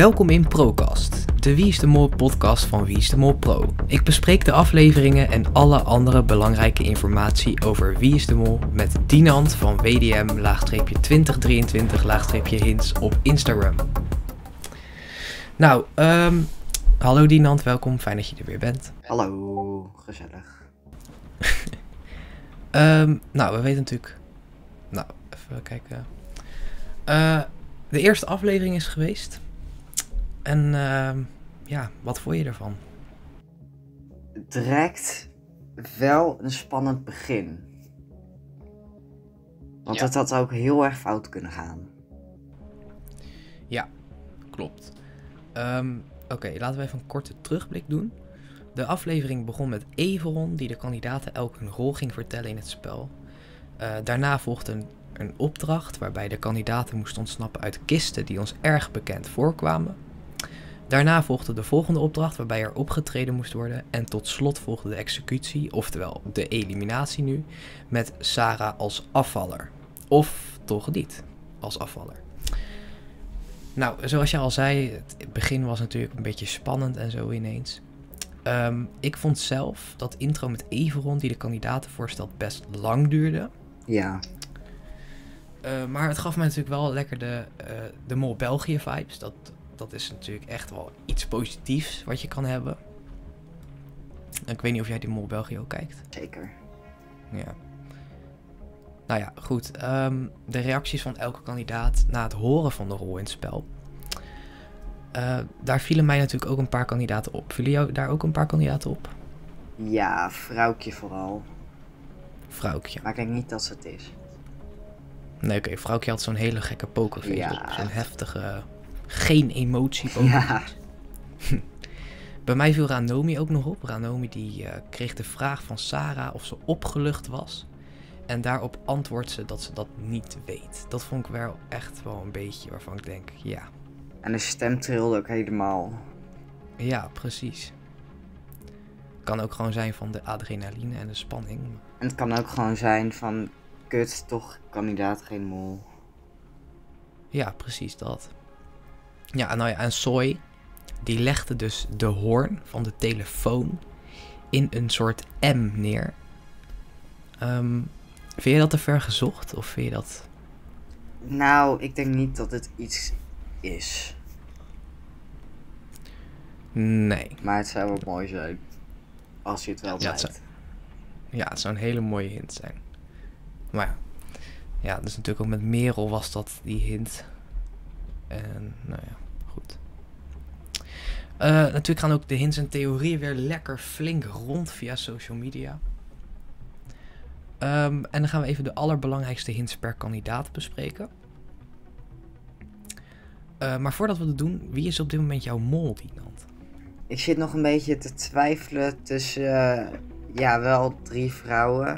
Welkom in Procast, de Wie is de Mol podcast van Wie is de Mol Pro. Ik bespreek de afleveringen en alle andere belangrijke informatie over Wie is de Mol met Dinant van WDM-2023-hints op Instagram. Nou, ehm, hallo Dinant, welkom, fijn dat je er weer bent. Hallo, gezellig. Ehm, nou, we weten natuurlijk. Nou, even kijken. Eh, de eerste aflevering is geweest. En ehm, ja, wat vond je ervan? Direct wel een spannend begin. Want Ja. het had ook heel erg fout kunnen gaan. Ja, klopt. Ehm, Oké, laten we even een korte terugblik doen. De aflevering begon met Everon, die de kandidaten elk hun rol ging vertellen in het spel. Eh, daarna volgde een, een opdracht waarbij de kandidaten moesten ontsnappen uit kisten die ons erg bekend voorkwamen. Daarna volgde de volgende opdracht waarbij er opgetreden moest worden. En tot slot volgde de executie, oftewel de eliminatie nu, met Sarah als afvaller. Of toch niet als afvaller. Nou, zoals je al zei, het begin was natuurlijk een beetje spannend en zo ineens. Ehm, ik vond zelf dat intro met Everon, die de kandidaten voorstelt, best lang duurde. Ja, Eh, maar het gaf mij natuurlijk wel lekker de, eh, de Mol België vibes. Dat, dat is natuurlijk echt wel iets positiefs wat je kan hebben. En ik weet niet of jij die Mol België ook kijkt. zeker. Ja. Nou ja, goed. ehm, de reacties van elke kandidaat na het horen van de rol in het spel. Eh, daar vielen mij natuurlijk ook een paar kandidaten op. Vielen jou daar ook een paar kandidaten op? Ja, vrouwtje vooral. Vrouwtje. Maar ik denk niet dat ze het is. Nee, oké. Vrouwtje had zo'n hele gekke pokerface Ja. op. Zo'n heftige, geen emotie. Ja, Bij mij viel Ranomi ook nog op. Ranomi die eh, kreeg de vraag van Sarah of ze opgelucht was. En daarop antwoordt ze dat ze dat niet weet. Dat vond ik wel echt wel een beetje waarvan ik denk, ja, en de stem trilde ook helemaal. ja, precies. Kan ook gewoon zijn van de adrenaline en de spanning. En het kan ook gewoon zijn van, kut, toch kandidaat geen mol. Ja, precies dat. Ja, nou ja, en Soy, die legde dus de hoorn van de telefoon in een soort M neer. Ehm, vind je dat te ver gezocht? Of vind je dat... Nou, ik denk niet dat het iets is. Nee. Maar het zou wel mooi zijn. Als je het wel Ja, het. Ja, het zou een hele mooie hint zijn. Maar ja. Ja, dus natuurlijk ook met Merel was dat die hint. En nou ja, goed. Eh, natuurlijk gaan ook de hints en theorieën weer lekker flink rond via social media. Ehm, en dan gaan we even de allerbelangrijkste hints per kandidaat bespreken. Eh, maar voordat we dat doen, wie is op dit moment jouw mol, Dinant? Ik zit nog een beetje te twijfelen tussen, eh, ja, wel drie vrouwen.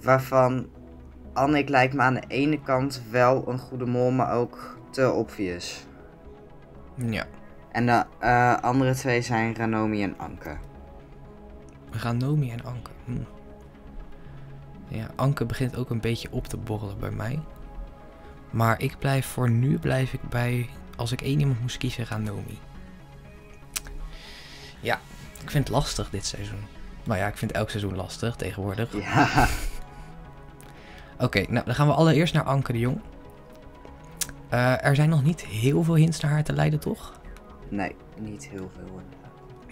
Waarvan Annik lijkt me aan de ene kant wel een goede mol, maar ook te obvious. Ja, En de eh, andere twee zijn Ranomi en Anke. Ranomi en Anke. Hm. Ja, Anke begint ook een beetje op te borrelen bij mij. Maar ik blijf voor nu blijf ik bij, als ik één iemand moest kiezen, Ranomi. Ja, ik vind het lastig dit seizoen. Nou ja, ik vind elk seizoen lastig tegenwoordig. Ja, Oké, nou dan gaan we allereerst naar Anke de Jong. Eh, er zijn nog niet heel veel hints naar haar te leiden, toch? nee, niet heel veel.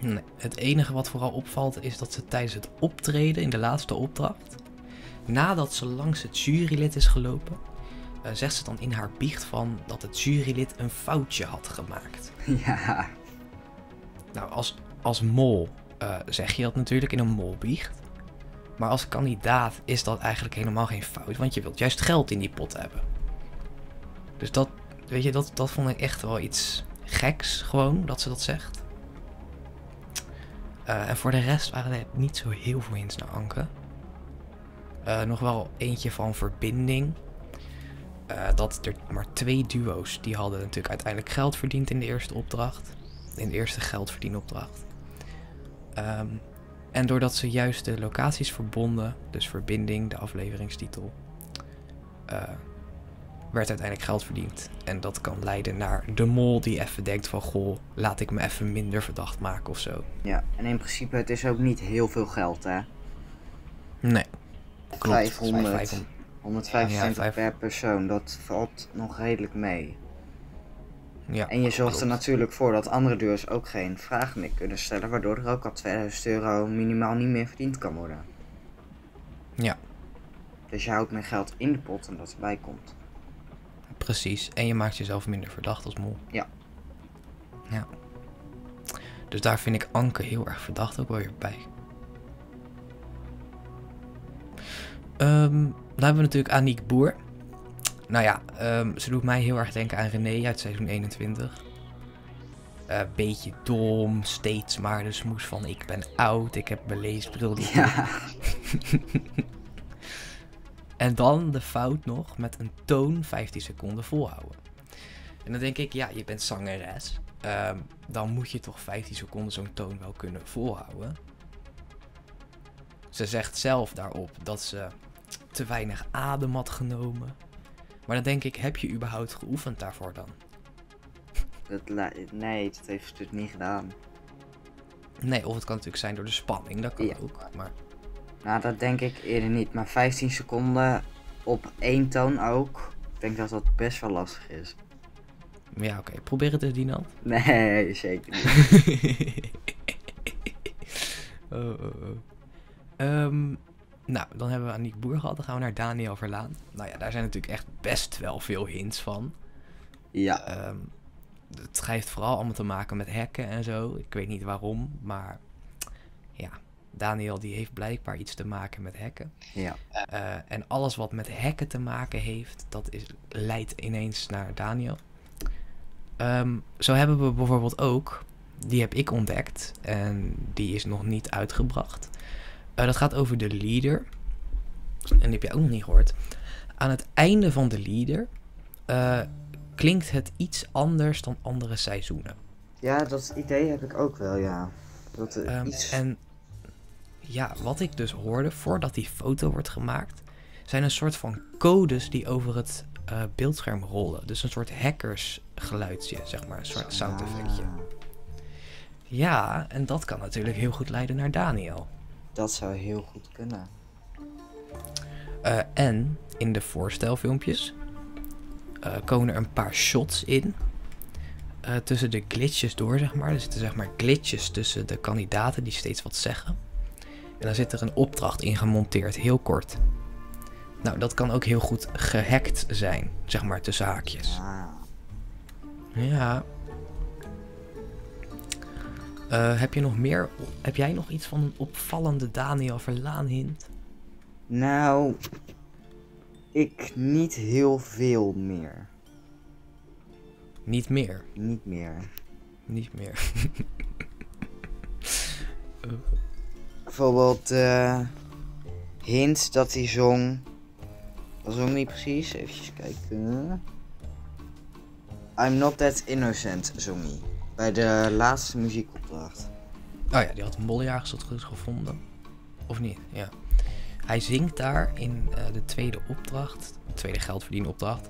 Nee, het enige wat vooral opvalt is dat ze tijdens het optreden in de laatste opdracht, nadat ze langs het jurylid is gelopen, eh, zegt ze dan in haar biecht van dat het jurylid een foutje had gemaakt. Ja, Nou, als, als mol eh, zeg je dat natuurlijk in een molbiecht. Maar als kandidaat is dat eigenlijk helemaal geen fout, want je wilt juist geld in die pot hebben. Dus dat, weet je, dat, dat vond ik echt wel iets geks, gewoon, dat ze dat zegt. Eh, en voor de rest waren er niet zo heel veel hints naar Anke. Eh, nog wel eentje van verbinding. Eh, dat er maar twee duo's, die hadden natuurlijk uiteindelijk geld verdiend in de eerste opdracht. In de eerste geldverdienopdracht. Ehm, en doordat ze juist de locaties verbonden, dus verbinding, de afleveringstitel, werd uiteindelijk geld verdiend. En dat kan leiden naar de mol die even denkt van... Goh, laat ik me even minder verdacht maken of zo. Ja, en in principe, het is ook niet heel veel geld, hè? Nee, klopt. 500. 500. 125 Ja, vijf- per persoon, dat valt nog redelijk mee. Ja, En je zorgt er natuurlijk voor dat andere deurs ook geen vragen meer kunnen stellen, waardoor er ook al 2000 euro minimaal niet meer verdiend kan worden. Ja. Dus je houdt meer geld in de pot en dat erbij komt. Precies. En je maakt jezelf minder verdacht als mol. Ja. Ja. Dus daar vind ik Anke heel erg verdacht ook wel weer bij. Ehm, dan hebben we natuurlijk Aniek Boer. Nou ja, ehm, ze doet mij heel erg denken aan René uit seizoen 21. Eh, beetje dom, steeds maar de smoes van ik ben oud, ik heb mijn leesbril Ja, En dan de fout nog met een toon 15 seconden volhouden. En dan denk ik, ja, je bent zangeres. Ehm, dan moet je toch 15 seconden zo'n toon wel kunnen volhouden. Ze zegt zelf daarop dat ze te weinig adem had genomen. Maar dan denk ik, heb je überhaupt geoefend daarvoor dan? dat nee, dat heeft ze dus niet gedaan. Nee, of het kan natuurlijk zijn door de spanning, dat kan Ja. ook. Maar Nou, dat denk ik eerder niet. Maar 15 seconden op één toon ook. Ik denk dat dat best wel lastig is. ja, oké, probeer het eens, Dinant. Nee, zeker niet. oh, oh, oh. Ehm, nou, dan hebben we Aniek Boer gehad. Dan gaan we naar Daniel Verlaan. Nou ja, daar zijn natuurlijk echt best wel veel hints van. Ja, Ehm, het heeft vooral allemaal te maken met hacken en zo. Ik weet niet waarom, maar ja, Daniel die heeft blijkbaar iets te maken met hacken. ja. Eh, en alles wat met hacken te maken heeft, dat is, leidt ineens naar Daniel. Ehm, zo hebben we bijvoorbeeld ook, die heb ik ontdekt en die is nog niet uitgebracht. Eh, dat gaat over de leader. En die heb je ook nog niet gehoord. Aan het einde van de leader eh, klinkt het iets anders dan andere seizoenen. Ja, dat idee heb ik ook wel, ja. Dat er Ehm, iets... En ja, wat ik dus hoorde voordat die foto wordt gemaakt, zijn een soort van codes die over het eh, beeldscherm rollen. Dus een soort hackersgeluidje, zeg maar, een soort sound effectje. Ah, Ja, en dat kan natuurlijk heel goed leiden naar Daniel. dat zou heel goed kunnen. Eh, en in de voorstelfilmpjes eh, komen er een paar shots in. tussen de glitches door, zeg maar. Er zitten zeg maar glitches tussen de kandidaten die steeds wat zeggen. En dan zit er een opdracht in gemonteerd, heel kort. Nou, dat kan ook heel goed gehackt zijn, zeg maar tussen haakjes. Ah. Ja. Eh, heb je nog meer? Heb jij nog iets van een opvallende Daniel Verlaan hint? Nou, ik niet heel veel meer. Niet meer. Niet meer. Niet meer. Bijvoorbeeld eh hints dat hij zong. Dat zong niet precies. Even kijken. I'm not that innocent zong hij. Bij de laatste muziekopdracht. Oh ja, die had een tot goed gevonden. Of niet? Ja. Hij zingt daar in eh, de tweede opdracht, de tweede geldverdienopdracht,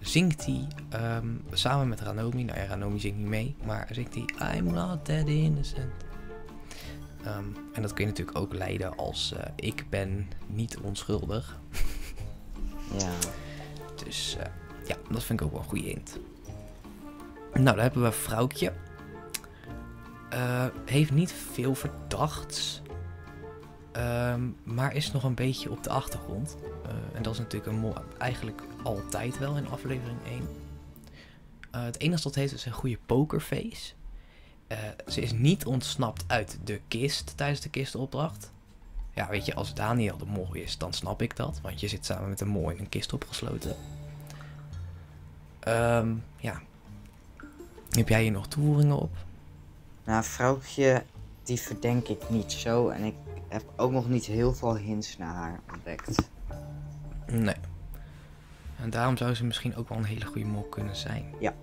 zingt hij ehm, samen met Ranomi. Nou ja, Ranomi zingt niet mee, maar zingt hij I'm not that innocent. Ehm, en dat kun je natuurlijk ook leiden als eh, ik ben niet onschuldig. Ja. Dus eh, ja, dat vind ik ook wel een goede hint. Nou, dan hebben we Vrouwtje. Eh, heeft niet veel verdachts. Ehm, maar is nog een beetje op de achtergrond. En dat is natuurlijk een eigenlijk altijd wel in aflevering 1. Eh, het enige dat heeft is een goede pokerface. Eh, ze is niet ontsnapt uit de kist tijdens de kistopdracht. Ja, weet je, als Daniel de mol is, dan snap ik dat. Want je zit samen met een mol in een kist opgesloten. Ehm, ja. Heb jij hier nog toevoegingen op? Nou, vrouwtje, die verdenk ik niet zo. En ik heb ook nog niet heel veel hints naar haar ontdekt. Nee. En daarom zou ze misschien ook wel een hele goede mol kunnen zijn. Ja.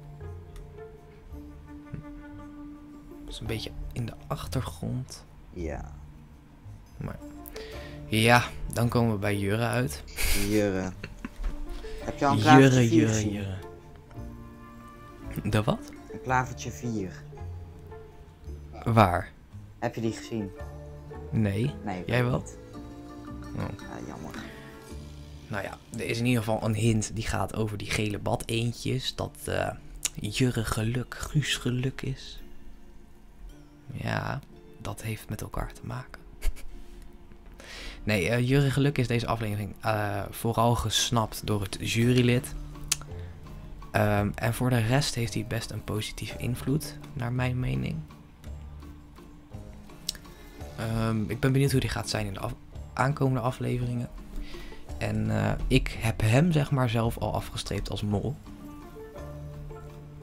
Dus een beetje in de achtergrond. Ja. Ja, dan komen we bij Jurre uit. Jurre. Heb je al een klavertje Jurre, 4 jurre, jurre. De wat? Een klavertje 4. Waar? Heb je die gezien? Nee. Nee. Jij wel? niet. Oh. Ah, jammer. Nou ja, er is in ieder geval een hint die gaat over die gele bad eentjes. Dat eh Jurre geluk Guus geluk is. Ja, dat heeft met elkaar te maken. nee, eh Jurre geluk is deze aflevering eh, vooral gesnapt door het jurylid. Ehm, en voor de rest heeft hij best een positieve invloed, naar mijn mening. Ehm, ik ben benieuwd hoe die gaat zijn in de aankomende afleveringen. En eh, ik heb hem zeg maar zelf al afgestreept als mol.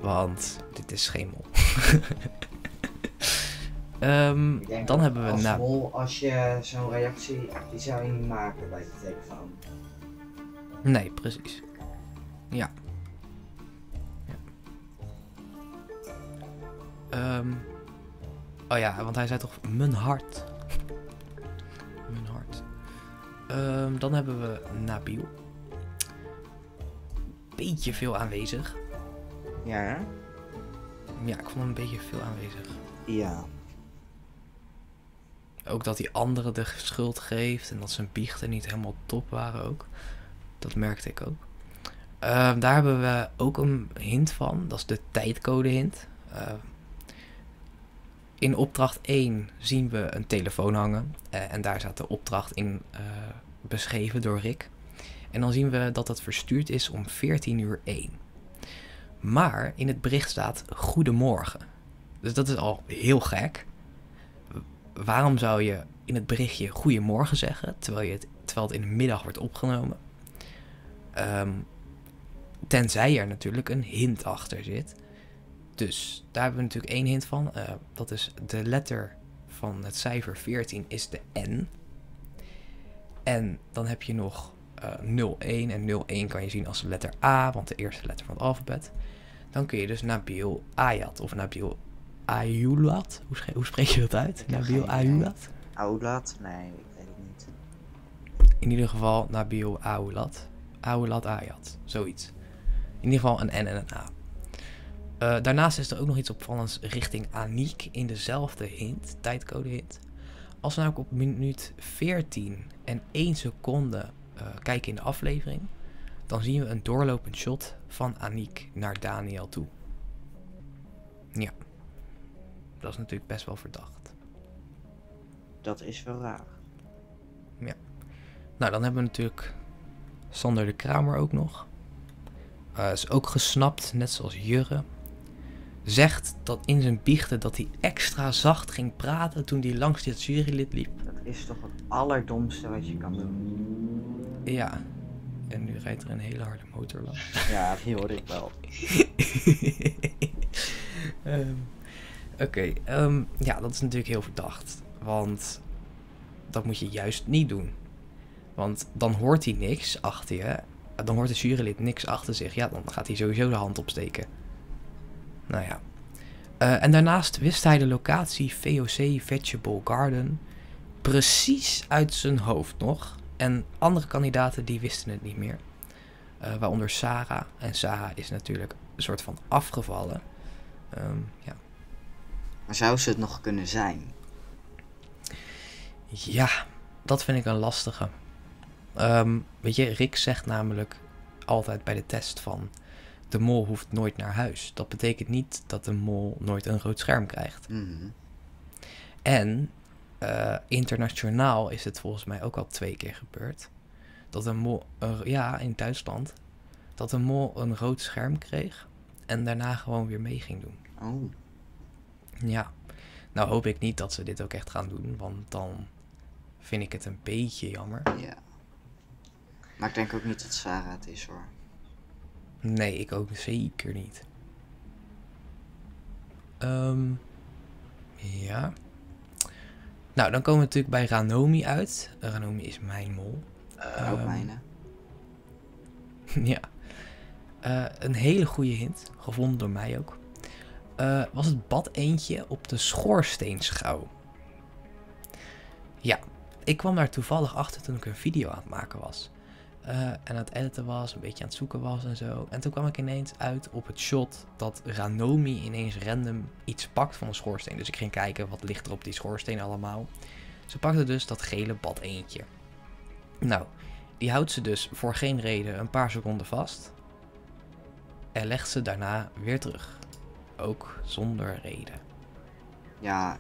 Want dit is geen mol. Ehm, denk dan hebben we als als je zo'n reactie, die zou je niet maken bij de telefoon. Nee, precies. Ja. ja. Ehm, oh ja, want hij zei toch mijn hart. Mijn hart. Ehm, dan hebben we Nabil. Beetje veel aanwezig. Ja? Ja, ik vond hem een beetje veel aanwezig. Ja. Ook dat die anderen de schuld geeft en dat zijn biechten niet helemaal top waren ook. Dat merkte ik ook. Ehm, daar hebben we ook een hint van. Dat is de tijdcode hint. Ehm, in opdracht 1 zien we een telefoon hangen. eh, en daar staat de opdracht in eh, beschreven door Rick. En dan zien we dat dat verstuurd is om 14 uur 1. Maar in het bericht staat goedemorgen. Dus dat is al heel gek. Waarom zou je in het berichtje goedemorgen zeggen, terwijl, je het, terwijl het in de middag wordt opgenomen? Ehm, tenzij er natuurlijk een hint achter zit. Dus daar hebben we natuurlijk één hint van. eh, dat is de letter van het cijfer 14 is de N. En dan heb je nog eh 01 en 01 kan je zien als de letter A, want de eerste letter van het alfabet. Dan kun je dus Nabil Ayat of Nabil Ayulat. Hoe, hoe spreek je dat uit? Nabil. Ayulat? Oulat? Nee, ik weet het niet. In ieder geval Nabil Aulat. Aulat Ayat. Zoiets. In ieder geval een N en een A. Eh, daarnaast is er ook nog iets opvallends richting Aniek in dezelfde hint, tijdcode hint. Als we namelijk op minuut 14 en 1 seconde eh, kijken in de aflevering, dan zien we een doorlopend shot van Aniek naar Daniel toe. Ja. Dat is natuurlijk best wel verdacht. Dat is wel raar. Nou, dan hebben we natuurlijk Sander de Kramer ook nog. Eh, is ook gesnapt, net zoals Jurre. Zegt dat in zijn biechten dat hij extra zacht ging praten toen hij langs dit jurylid liep. Dat is toch het allerdomste wat je kan doen. Ja. En nu rijdt er een hele harde motor langs. Ja, die hoorde ik wel. Ehm, Oké, ehm, ja, dat is natuurlijk heel verdacht. Want dat moet je juist niet doen. Want dan hoort hij niks achter je. Dan hoort de jurylid niks achter zich. Ja, dan gaat hij sowieso de hand opsteken. Nou ja. Eh, en daarnaast wist hij de locatie VOC Vegetable Garden precies uit zijn hoofd nog. En andere kandidaten die wisten het niet meer. Eh, waaronder Sarah. En Sarah is natuurlijk een soort van afgevallen. Ehm, ja. Maar zou ze het nog kunnen zijn? ja, dat vind ik een lastige. Ehm, weet je, Rick zegt namelijk altijd bij de test van... De mol hoeft nooit naar huis. Dat betekent niet dat de mol nooit een rood scherm krijgt. Mhm. En eh, internationaal is het volgens mij ook al twee keer gebeurd. Dat een mol, ja, in Duitsland, dat een mol een rood scherm kreeg en daarna gewoon weer mee ging doen. Oh. Ja, nou hoop ik niet dat ze dit ook echt gaan doen, want dan vind ik het een beetje jammer. Ja. Maar ik denk ook niet dat Sarah het is hoor. Nee, ik ook zeker niet. Ehm, ja. Nou, dan komen we natuurlijk bij Ranomi uit. Ranomi is mijn mol. ook Ehm, mijne. ja. Eh, een hele goede hint, gevonden door mij ook. Eh, was het bad eentje op de schoorsteenschouw. Ja, ik kwam daar toevallig achter toen ik een video aan het maken was. eh, en aan het editen was, een beetje aan het zoeken was en zo. En toen kwam ik ineens uit op het shot dat Ranomi ineens random iets pakt van een schoorsteen. Dus ik ging kijken wat ligt er op die schoorsteen allemaal. Ze pakte dus dat gele bad eentje. Nou, die houdt ze dus voor geen reden een paar seconden vast. En legt ze daarna weer terug. Ook zonder reden. Ja,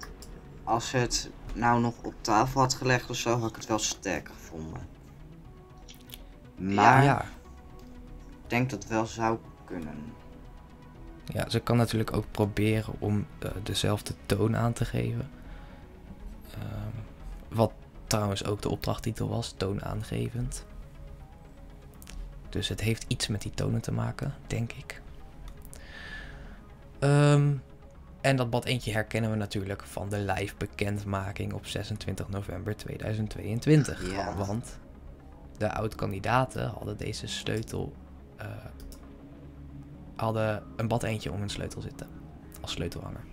als ze het nou nog op tafel had gelegd of zo, had ik het wel sterk gevonden. Maar ja, ik denk dat het wel zou kunnen. ja, ze kan natuurlijk ook proberen om eh, dezelfde toon aan te geven. Ehm, wat trouwens ook de opdrachttitel was, toonaangevend. Dus het heeft iets met die tonen te maken, denk ik. Ehm, en dat bad eentje herkennen we natuurlijk van de live bekendmaking op 26 november 2022. Ja. Want de oud-kandidaten hadden deze sleutel. eh, hadden een bad eentje om hun sleutel zitten. Als sleutelhanger.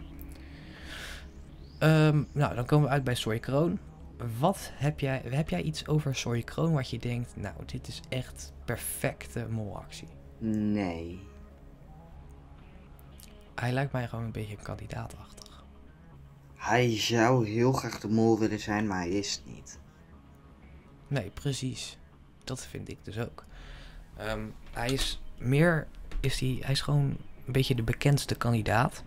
Ehm, nou, dan komen we uit bij Soy Kroon. Wat heb jij, heb jij iets over Soy Kroon wat je denkt, nou, dit is echt perfecte molactie? Nee. Hij lijkt mij gewoon een beetje kandidaatachtig. Hij zou heel graag de mol willen zijn, maar hij is het niet. Nee, precies. Dat vind ik dus ook. Ehm, hij is meer, is hij, hij is gewoon een beetje de bekendste kandidaat.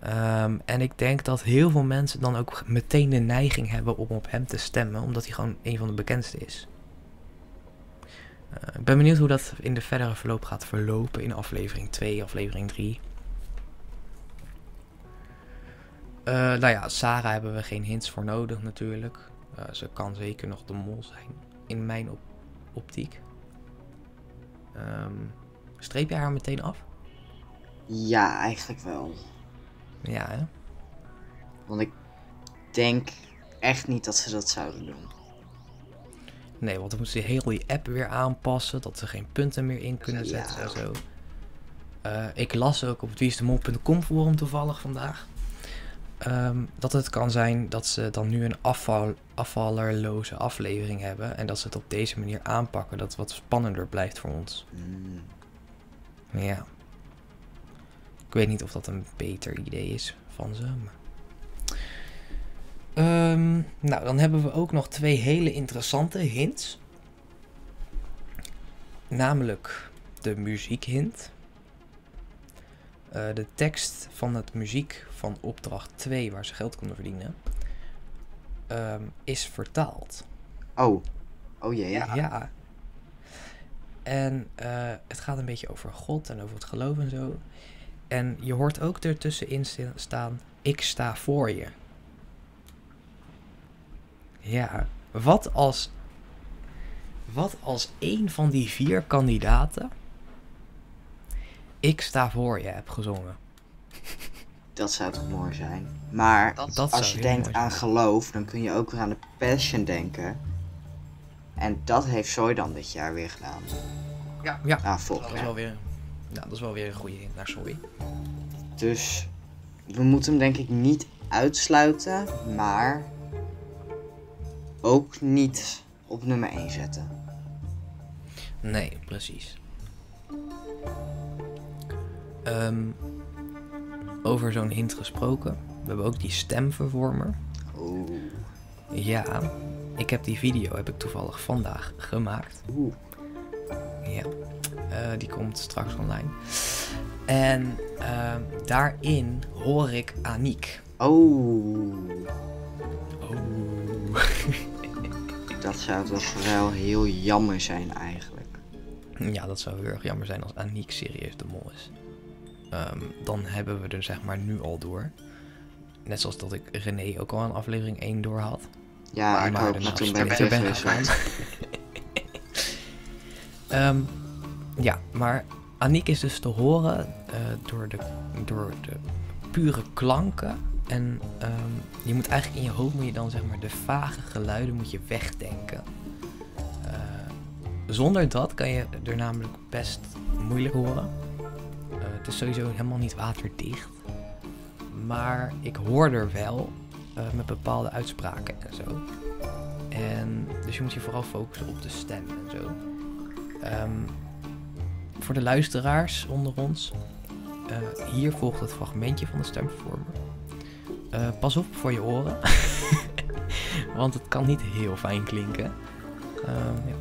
Ehm, en ik denk dat heel veel mensen dan ook meteen de neiging hebben om op hem te stemmen, omdat hij gewoon een van de bekendste is. Eh, ik ben benieuwd hoe dat in de verdere verloop gaat verlopen in aflevering 2, aflevering 3. Eh, nou ja, Sarah hebben we geen hints voor nodig natuurlijk. Eh, ze kan zeker nog de mol zijn, in mijn op- optiek. Ehm, streep jij haar meteen af? Ja, eigenlijk wel. Ja, hè? Want ik denk echt niet dat ze dat zouden doen. Nee, want dan moeten ze heel die app weer aanpassen, dat ze geen punten meer in kunnen Ja. zetten en zo. Eh, ik las ook op het wieisdemol.com forum toevallig vandaag. ehm, dat het kan zijn dat ze dan nu een afval, afvallerloze aflevering hebben. En dat ze het op deze manier aanpakken. Dat het wat spannender blijft voor ons. Maar ja. Ik weet niet of dat een beter idee is van ze. Maar... Ehm, nou, dan hebben we ook nog twee hele interessante hints. Namelijk de muziekhint. Eh, de tekst van het muziek van opdracht 2, waar ze geld konden verdienen, ehm, is vertaald. Oh. Oh jee. Ja. En eh, het gaat een beetje over God en over het geloof en zo. En je hoort ook ertussenin sta- staan: Ik sta voor je. Ja, wat als. Wat als een van die vier kandidaten. Ik sta voor je heb gezongen. Dat zou toch mooi zijn. Maar Dat als je denkt aan geloof, dan kun je ook weer aan de Passion denken. En dat heeft Zoe dan dit jaar weer gedaan. Ja, ja. Nou, Dat is wel weer. Ja, dat is wel weer een goede hint naar sorry. Dus we moeten hem denk ik niet uitsluiten, maar ook niet op nummer 1 zetten. Nee, precies. Ehm, over zo'n hint gesproken. We hebben ook die stemvervormer. Oeh. Ja, ik heb die video heb ik toevallig vandaag gemaakt. Oeh. Ja, eh, die komt straks online. En ehm, daarin hoor ik Aniek. Oh. Oh. Dat zou toch wel heel jammer zijn eigenlijk. Ja, dat zou heel erg jammer zijn als Aniek serieus de mol is. Ehm, dan hebben we er zeg maar nu al door. Net zoals dat ik René ook al in aflevering 1 door had. Ja, Maar ik hoop dat toen verder bij ben gegaan. Ehm, ja, maar Aniek is dus te horen eh, door, de, door de pure klanken. En ehm, je moet eigenlijk in je hoofd moet je dan zeg maar de vage geluiden moet je wegdenken. Eh, zonder dat kan je er namelijk best moeilijk horen. Eh, het is sowieso helemaal niet waterdicht. Maar ik hoor er wel eh, met bepaalde uitspraken en zo. En dus je moet je vooral focussen op de stem en zo. Ehm, voor de luisteraars onder ons, hier volgt het fragmentje van de stemvervormer. Eh, pas op voor je oren, want het kan niet heel fijn klinken. Ehm, ja.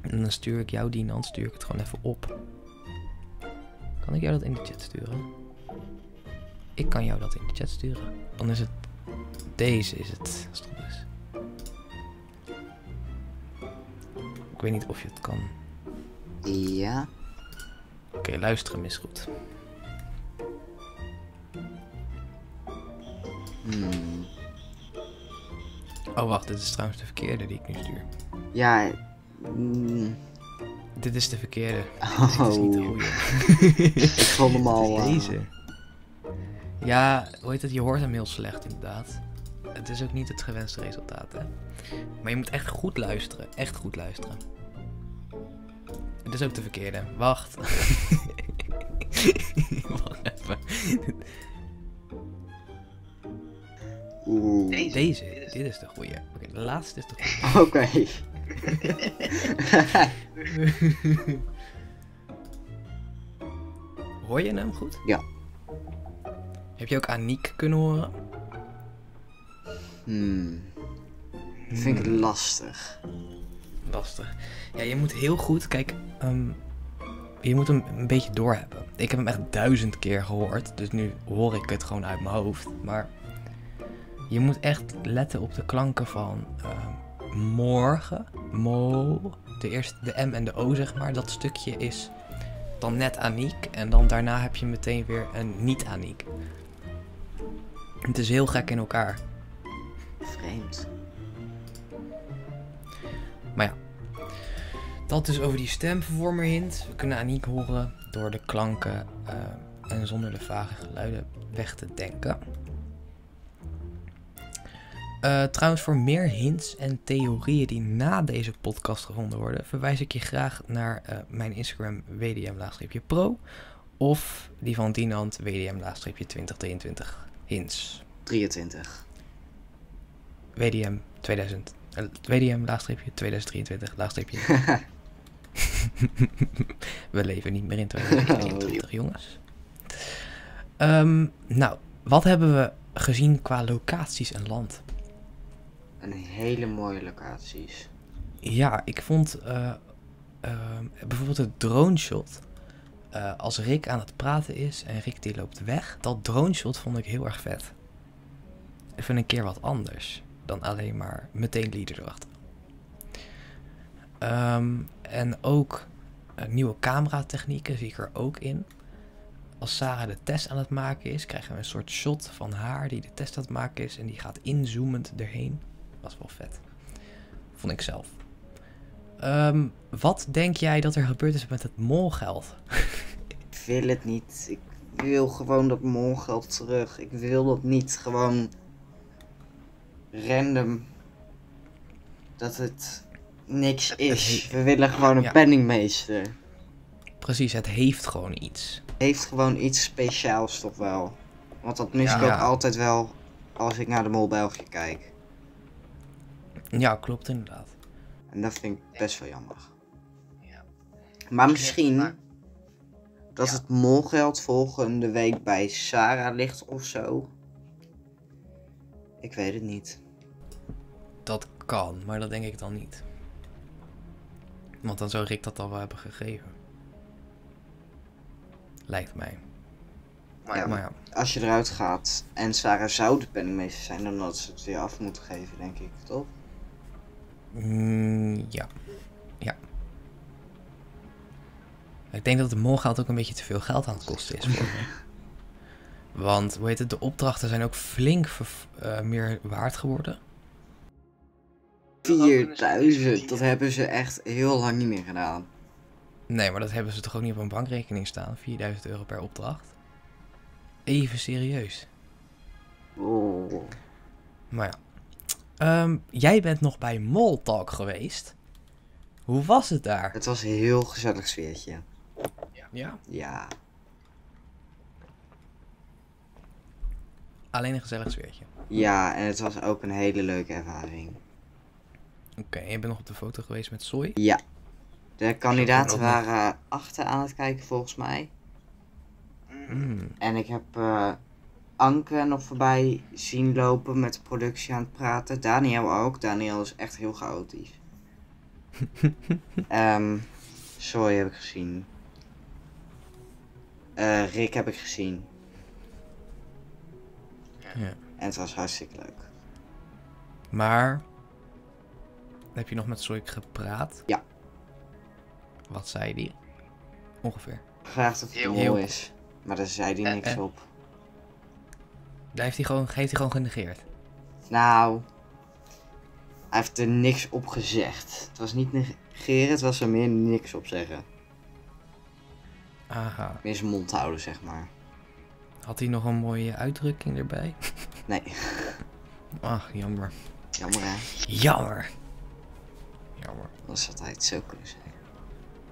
En dan stuur ik jou die dan stuur ik het gewoon even op. Kan ik jou dat in de chat sturen? Ik kan jou dat in de chat sturen. Dan is het. Deze is het. Als het goed is. Ik weet niet of je het kan. Ja. Oké, luisteren is goed. Hmm. Oh, wacht, dit is trouwens de verkeerde die ik nu stuur. Ja. mm, Dit is de verkeerde. Dit is niet de Oh, goede. ik vond hem al. Eh, deze. Ja, hoe heet het? Je hoort hem heel slecht inderdaad. Het is ook niet het gewenste resultaat, hè. Maar je moet echt goed luisteren. Echt goed luisteren. Het is ook de verkeerde. Wacht. Wacht even. Oeh. Deze. Dit is de goede. Oké, de laatste is de goede. Oké. Hoor je hem goed? Ja. Heb je ook Aniek kunnen horen? hmm. Vind ik het lastig. Lastig. Ja, je moet heel goed, kijk, ehm, je moet hem een beetje doorhebben. Ik heb hem echt duizend keer gehoord, dus nu hoor ik het gewoon uit mijn hoofd. Maar je moet echt letten op de klanken van ehm, morgen, mo, de eerste, de M en de O zeg maar. Dat stukje is dan net Aniek en dan daarna heb je meteen weer een niet-Aniek. Het is heel gek in elkaar. Vreemd. Dat dus over die stemvervormer hint. We kunnen Aniek horen door de klanken eh, en zonder de vage geluiden weg te denken. Eh, trouwens, voor meer hints en theorieën die na deze podcast gevonden worden, verwijs ik je graag naar eh, mijn Instagram WDM-pro of die van Dinant WDM-2023 hints. 23. WDM 2000. eh, WDM-2023 laagstreepje. We leven niet meer in 2023, jongens. Ehm, nou, wat hebben we gezien qua locaties en land? Een hele mooie locaties. Ja, ik vond eh, ehm, bijvoorbeeld het drone shot. Eh, als Rick aan het praten is en Rick die loopt weg. Dat drone shot vond ik heel erg vet. Even een keer wat anders dan alleen maar meteen lieden erachter. Ehm, en ook eh, nieuwe cameratechnieken zie ik er ook in. Als Sarah de test aan het maken is, krijgen we een soort shot van haar die de test aan het maken is. En die gaat inzoomend erheen. Was wel vet. Vond ik zelf. Ehm, wat denk jij dat er gebeurd is met het molgeld? Ik wil het niet. Ik wil gewoon dat molgeld terug. Ik wil dat niet gewoon random. Dat het niks is. We willen gewoon een Ja. penningmeester. Precies, het heeft gewoon iets. Heeft gewoon iets speciaals toch wel. Want dat mis ik Ja. ook altijd wel als ik naar de Mol België kijk. Ja, klopt inderdaad. En dat vind ik best wel jammer. Ja. Maar misschien dat Ja. het molgeld volgende week bij Sarah ligt of zo. Ik weet het niet. Dat kan, maar dat denk ik dan niet. Want dan zou Rick dat al wel hebben gegeven. Lijkt mij. Ja, Maar ja, Als je eruit gaat en Sarah zou de penningmeester zijn, dan had ze het weer af moeten geven, denk ik, toch? Mm, ja. Ja. Ik denk dat de molgeld ook een beetje te veel geld aan het kosten is voor me. Want, hoe heet het, de opdrachten zijn ook flink eh, meer waard geworden. 4000, dat hebben ze echt heel lang niet meer gedaan. Nee, maar dat hebben ze toch ook niet op een bankrekening staan? 4000 euro per opdracht? Even serieus. Oh. Maar ja. Ehm, jij bent nog bij Mall Talk geweest. Hoe was het daar? Het was een heel gezellig sfeertje. Ja. Ja. Alleen een gezellig sfeertje. Ja, en het was ook een hele leuke ervaring. Oké, en je bent nog op de foto geweest met Soy. Ja. De kandidaten waren achter aan het kijken volgens mij. Mm. En ik heb eh, Anke nog voorbij zien lopen met de productie aan het praten. Daniel ook. Daniel is echt heel chaotisch. Ehm Zoe heb ik gezien. Eh, Rick heb ik gezien. Ja. En het was hartstikke leuk. Maar heb je nog met Soy gepraat? Ja. Wat zei die? Ongeveer. Gevraagd of het Heel goed. is. Maar daar zei hij En- niks en- op. Daar heeft hij gewoon, heeft hij gewoon genegeerd. Nou, hij heeft er niks op gezegd. Het was niet negeren, het was er meer niks op zeggen. Aha. Meer zijn mond houden, zeg maar. Had hij nog een mooie uitdrukking erbij? Nee, Ach, jammer. jammer hè. Jammer. Jammer. Anders had hij het zo kunnen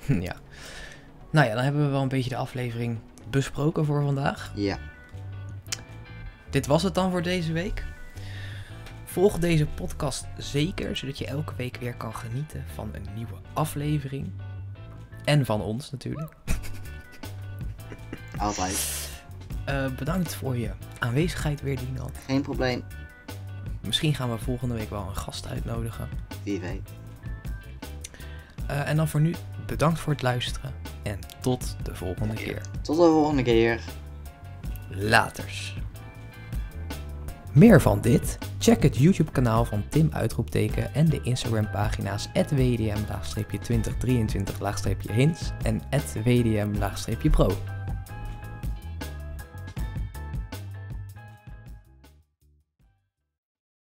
zeggen. ja. Nou ja, dan hebben we wel een beetje de aflevering besproken voor vandaag. Ja, Dit was het dan voor deze week. Volg deze podcast zeker, zodat je elke week weer kan genieten van een nieuwe aflevering. En van ons natuurlijk. altijd. Eh, bedankt voor je aanwezigheid weer, Dino. Geen probleem. Misschien gaan we volgende week wel een gast uitnodigen. Wie weet. Eh, en dan voor nu, bedankt voor het luisteren. En tot de volgende keer. Tot de volgende keer. Laters. Meer van dit? Check het YouTube kanaal van Tim Uitroepteken en de Instagram pagina's WDM-2023-hints en WDM-pro.